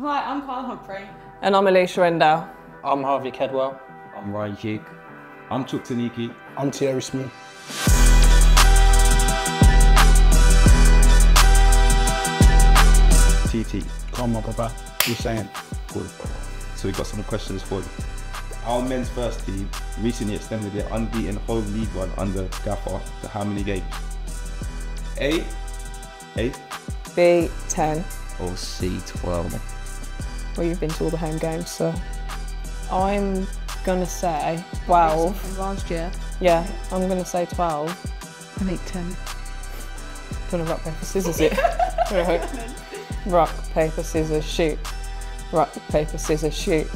Hi, I'm Kyle Humphrey. And I'm Alicia Endell. I'm Harvey Kedwell. I'm Ryan Duke. I'm Chuks Aneke. I'm Thierry Small. TT. Come on, Papa. You're saying? Good. So we've got some questions for you. Our men's first team recently extended their unbeaten home league run under Gaffer to how many games? A, eight, B, 10. Or C12. Well, you've been to all the home games, so. I'm gonna say 12. Last year. Yeah, I'm gonna say 12. I think 10. Gonna rock, paper, scissors it. right. Rock, paper, scissors, shoot. Rock, paper, scissors, shoot.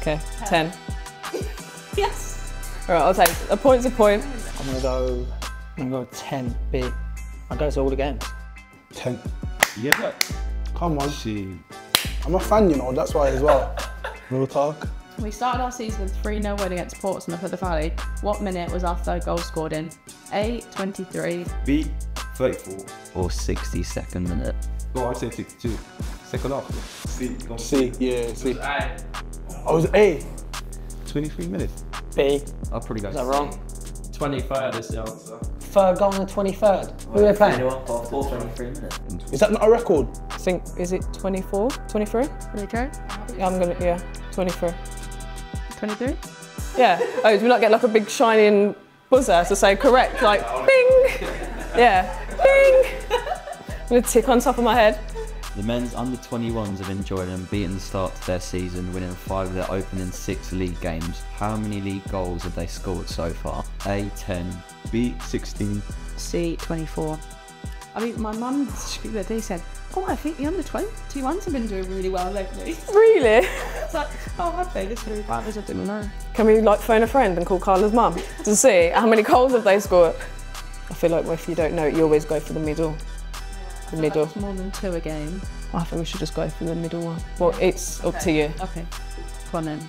Okay, 10. Yes. All right, I'll take a point's a point. I'm gonna go. I'm gonna go 10 B. I go to all the games. 10. You get that? Come on. She. I'm a fan, you know, that's why as well. Real talk. We started our season with 3 0 win against Portsmouth at the Valley. What minute was our third goal scored in? A, 23. B, 34. Or 62nd minute. Go, I say 62. Second half. C, go. C, yeah, C. I oh, was A. 23 minutes. B. I'll probably go Is that wrong? 23rd is the answer. Third goal on the 23rd. Who are we playing? 23 minutes. Is that not a record? I think, is it 24? 23? Okay. Yeah, I'm gonna, yeah, 23. 23? Yeah. Oh, do we not get like a big shining buzzer to say correct? Like, bing! Yeah, bing! I'm gonna tick on top of my head. The men's under 21s have enjoyed an unbeaten start to their season, winning five of their opening six league games. How many league goals have they scored so far? A 10. B, 16. C, 24. I mean, my mum the other day said, Oh, I think the under 21s have been doing really well lately. Really? It's like, oh, have they? This really bad. I didn't know. Can we like phone a friend and call Carla's mum to see how many goals have they scored? I feel like if you don't know it, you always go for the middle. The middle. It's more than two a game. I think we should just go for the middle one. Well, it's up to you. Okay. Go on then.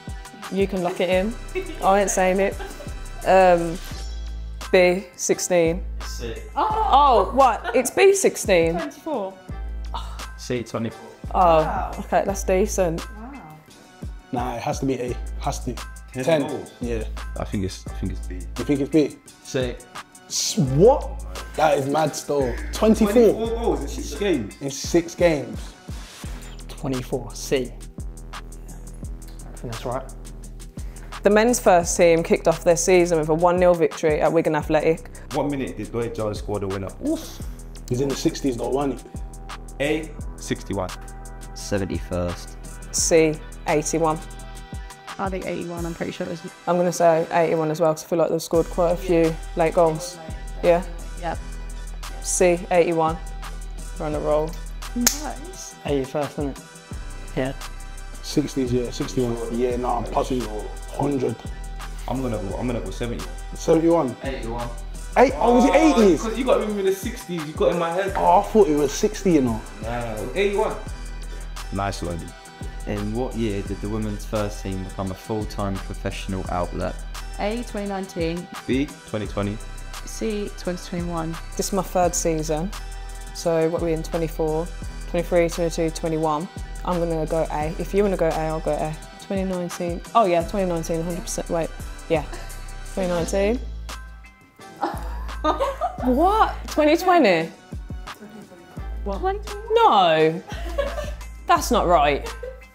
You can lock it in. I ain't saying it. Um, B, 16. C. Oh, what? It's B16. 24. C24. Oh, okay, that's decent. Wow. Nah, it has to be A. Has to. 10 10. goals. Yeah. I think it's, I think it's B. You think it's B? Say. What? That is mad still. 24 goals in six games. in six games. 24. C. I think that's right. The men's first team kicked off their season with a 1-0 victory at Wigan Athletic. One minute did Lloyd Jones score the winner? Oof. He's in the 60s, though, wasn't he? A, 61. 71st. C, 81. I think 81. I'm pretty sure it was. I'm going to say 81 as well because I feel like they've scored quite a few late goals. Yeah? Yep. C, 81. We're on a roll. Nice. 81st, isn't it? Yeah. 60s, yeah, 61. Yeah, no, I'm positive. 100. I'm gonna go, I'm gonna go 70. 71. 81. Eight, oh, was it 80s? Because you got me in the 60s, you got in my head. Oh, I thought it was 60, you know. Nah, 81. Nice, Lodi. In what year did the women's first team become a full-time professional outlet? A, 2019. B, 2020. C, 2021. This is my third season. So what are we in 24, 23, 22, 21. I'm going to go A. If you want to go A, I'll go A. 2019. Oh yeah, 2019, 100%. Wait, yeah. 2019. What? 2020? What? No. That's not right.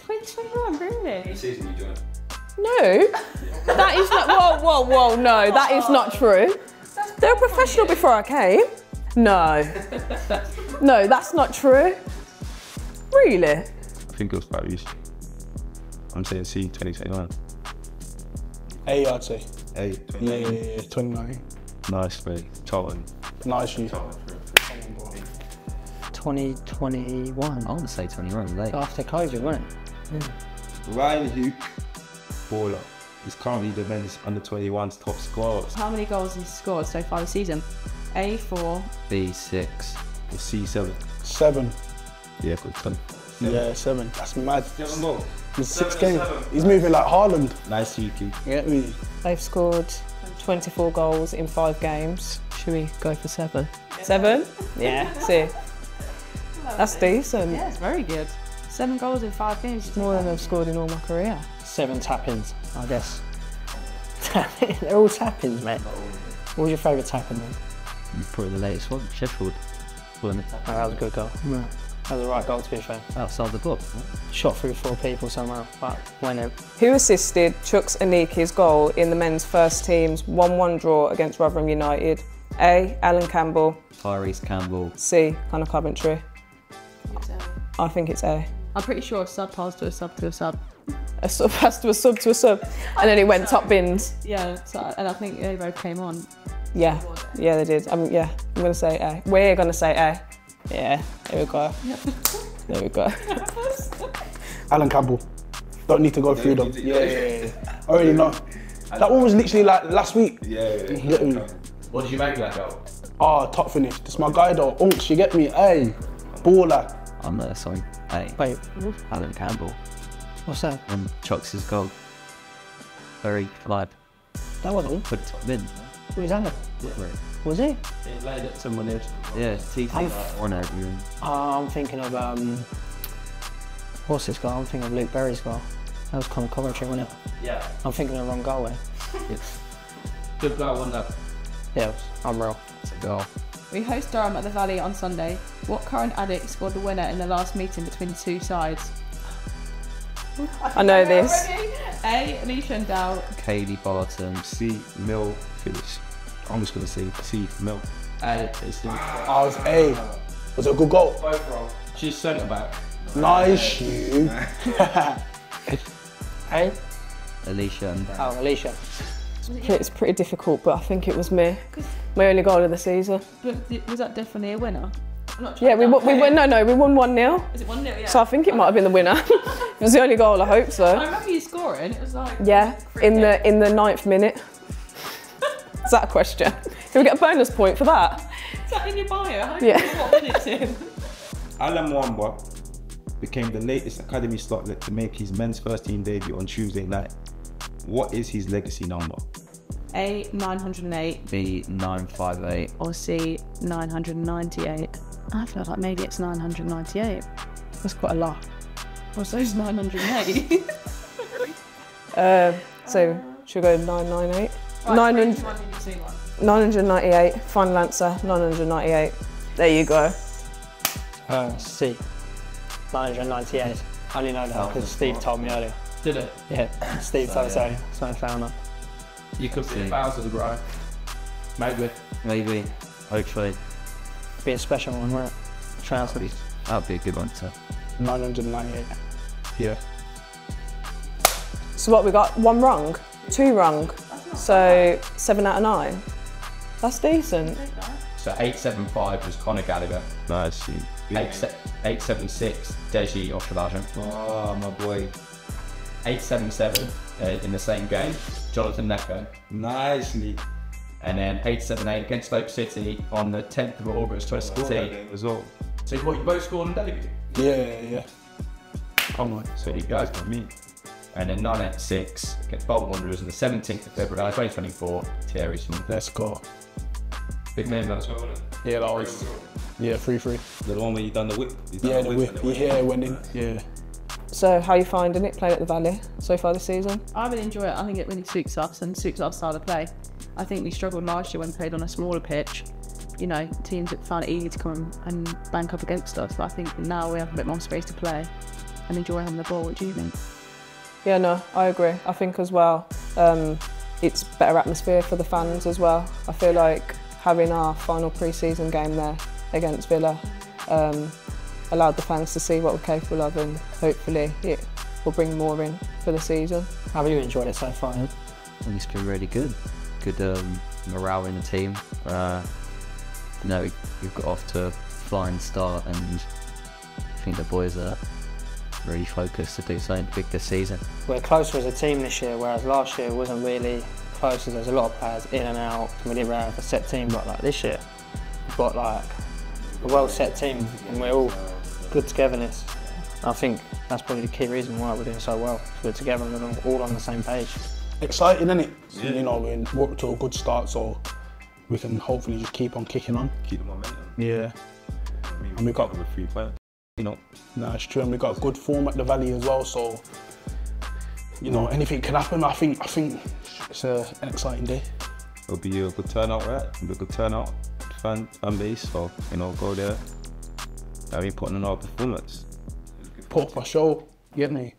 2021, really? Season you joined. No. That is not. Whoa, whoa, whoa. No, that is not true. They were professional before I came. No. No, that's not true. Really? I think it was quite recent. I'm saying C, 2021. A, I'd say. A, Yeah, 20. yeah, yeah, 29. Nice, mate. Charlton. Nice, you. 2021. I want to say 21 late. After COVID, wasn't it? Ryan Huke, baller, He's currently the men's under 21's top scorer. How many goals has he scored so far this season? A, 4. B6. The C7. Seven. Yeah, good 20. Yeah, seven. That's mad. Seven goals. In six games. He's moving like Haaland. Nice, Yuki. You get me? They've scored 24 goals in five games. Should we go for seven? Seven? Yeah, see. That's decent. Yeah, it's very good. Seven goals in five games. More than I've scored in all my career. Seven tap-ins, I guess. They're all tap-ins, mate. What was your favourite tap-in then? Probably the latest one, Sheffield. Pulling it Oh, that was a good goal. That was the right goal, to be fair. outside the box. Shot through four people somehow, but went in. Who assisted Chuks Aneke's goal in the men's first team's 1-1 draw against Rotherham United? A. Allan Campbell. Tyreece Campbell. C. Conor Coventry. I think it's A. I'm pretty sure a sub passed to a sub to a sub. A sub pass to a sub to a sub, and then it went top bins. Yeah, so, and I think they both came on. Yeah, yeah, they did. Um, yeah, I'm gonna say A. We're gonna say A. Yeah, there we go. There we go. Allan Campbell. Don't need to go through them. Yeah, yeah, yeah, yeah. I already know. That one was literally like last week. Yeah, yeah, yeah. Literally. What did you make that goal? Oh, top finish. This my guy though. Unks, you get me? Hey, baller. I'm uh, sorry. A. Wait, Allan Campbell. what's that? And Chuks' goal. Very glad. That wasn't. Put it top bin. Who was that? Was he? He laid it someone else. Yeah, teeth I'm- on everyone. Oh, I'm thinking of um. What's this guy? I'm thinking of Luke Berry's goal. That was Conor Coventry, wasn't it? Yeah. I'm thinking of the wrong goal there. Good goal, wasn't it? Yeah, it was unreal. It's a goal. We host Durham at the Valley on Sunday. What current Addick scored the winner in the last meeting between the two sides? I know this. A. Alicia and Dow. Katie Barton. C. Mill finish. I'm just gonna say C. Mill. A. It's the I was A. Was it a good goal? both wrong. She's centre back. Nice, you. Hey? Alicia and Oh, Alicia. It's pretty difficult, but I think it was me. My only goal of the season. But was that definitely a winner? I'm not Yeah, we, won- we won. No, no, we won one 0 Is it one 0 Yeah. So I think it might have been the winner. it was the only goal. I hope so. I so. remember you scoring. It was like Yeah, in the in the ninth minute. Is that a question? Do we get a bonus point for that? Is that in your bio? How do Yeah. you know what minutes in? Alan Mwamba became the latest academy startlet to make his men's first team debut on Tuesday night. What is his legacy number? A 908 B 958. or C 998. I feel like maybe it's 998. That's quite a lot. Or so it's 908. Um, so should we go nine nine eight? Nine hundred. 998, final answer, 998. There you go. Uh, C. 998. I only know that because Steve told me earlier. Did it? Yeah, Steve told us earlier, so I found that. You could see. be a thousand, bro. Maybe. Maybe. Hopefully. Be a special one, right? Trousers. That would be a good one to. 998. Yeah. So what, we got one wrong? Two wrong? So seven out of nine? That's decent. So 875 was Conor Gallagher. Nice. she- Eight se- 876 Deji Oshilaja. Oh, my boy. 877 uh, in the same game, Jonathan Necker. Nicely. And then 878 against Stoke City on the 10th of August 2017. As well. So what, you both scored on debut? Yeah, yeah. Oh my. So There you you go. guys got me. And then 986 against Bolton Wanderers on the 17th of February 2024, Thierry Small. Let's go. Big man, that's what it. Yeah, that was. Yeah, free free. The one where you done the whip. You done Yeah, the whip. and it went Yeah, went in. Yeah. So how you finding it playing at the Valley so far this season? I really enjoy it. I think it really suits us and suits our style of play. I think we struggled last year when we played on a smaller pitch. You know, teams that found it easy to come and bank up against us. But I think now we have a bit more space to play and enjoy having the ball. What do you think? Yeah, no, I agree. I think as well, um, it's better atmosphere for the fans as well. I feel like having our final pre-season game there against Villa um, allowed the fans to see what we're capable of, and hopefully it will bring more in for the season. How have you enjoyed it so far? I think it's been really good. Good um, morale in the team. Uh, you know, we've got off to a flying start, and I think the boys are really focused to do something big this season. We're closer as a team this year, whereas last year wasn't really close. as There's a lot of players in and out. and We didn't really have a set team, but like this year, we've got like a well set team, and we're all good togetherness. I think that's probably the key reason why we're doing so well. We're together and we're all on the same page. Exciting, isn't it? You know, we're up to a good start, so we can hopefully just keep on kicking on. Keep the momentum. Yeah. I mean, And we got- with three points. You know, No, it's true, and we got good form at the Valley as well. So, you know, mm. anything can happen. I think I think it's a, an exciting day. it'll be a good turnout, right? It'll be a good turnout, fan, fan base. So, you know, go there. I mean, putting on our performance. Put up a show, get me.